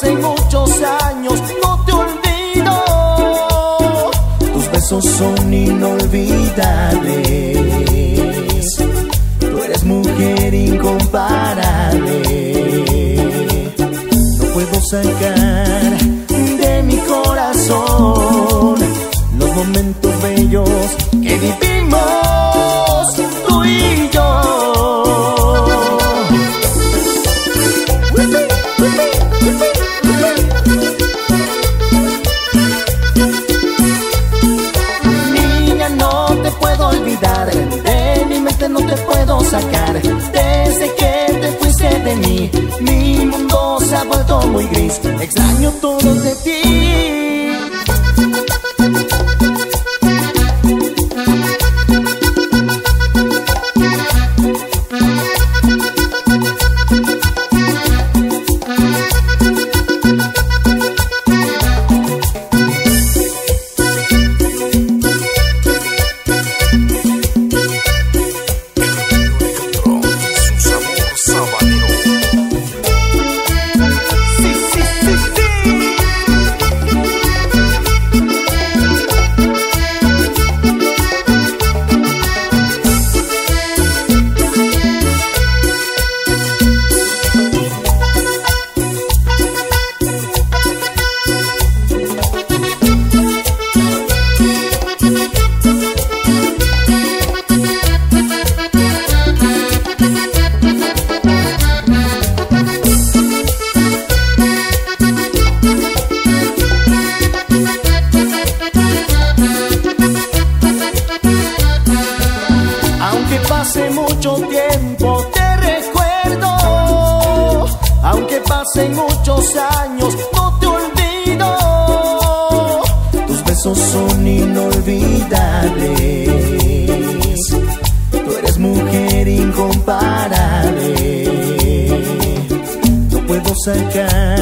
Pasen muchos años no te olvido. Tus besos son inolvidables. Tú eres mujer incomparable Extraño todo de ti. Pasen muchos años no te olvido. Tus besos son inolvidables. Tú eres mujer incomparable. No puedo sacar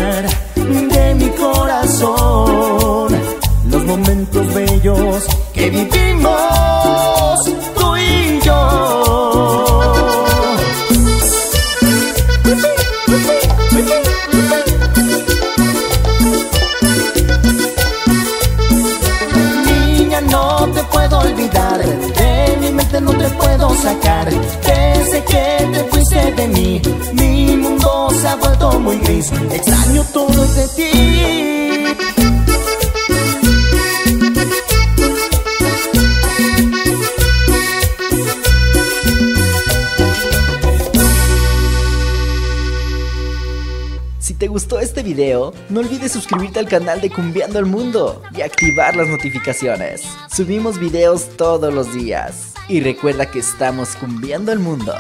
sacar. Desde que te fuiste de mí, mi mundo se ha vuelto muy gris. Extraño todo de ti. Si te gustó este video, no olvides suscribirte al canal de Cumbiando el Mundo y activar las notificaciones. Subimos videos todos los días. Y recuerda que estamos cumbiando el mundo.